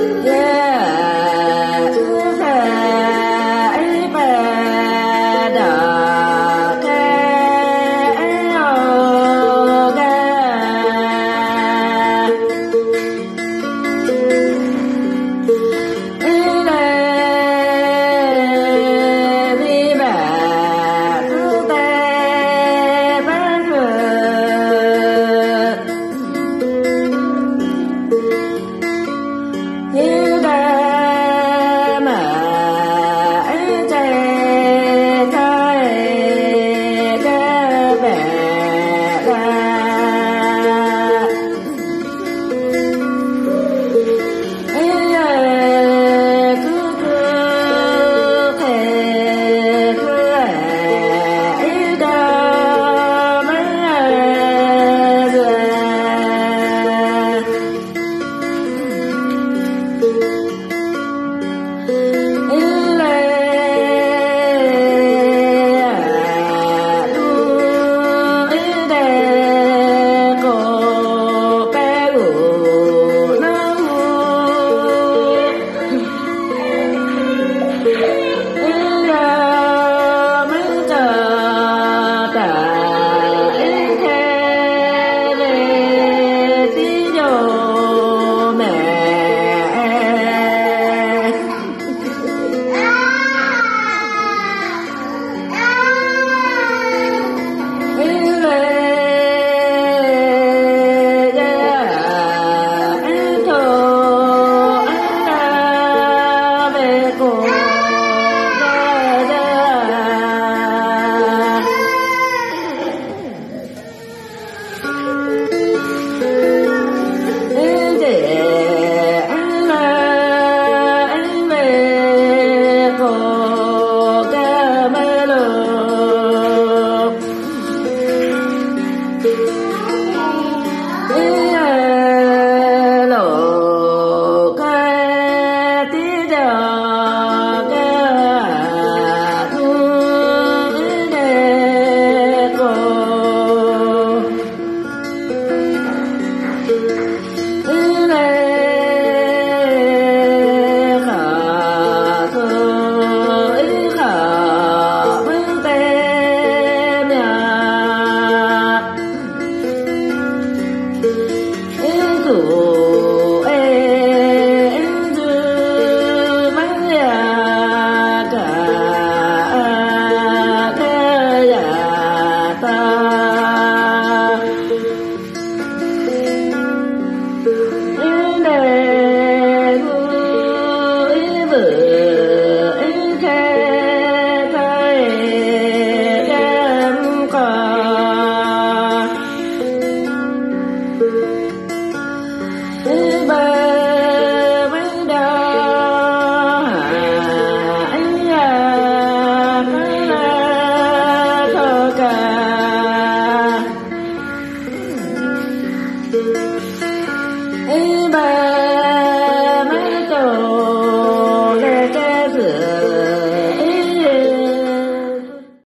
Yeah. Amen.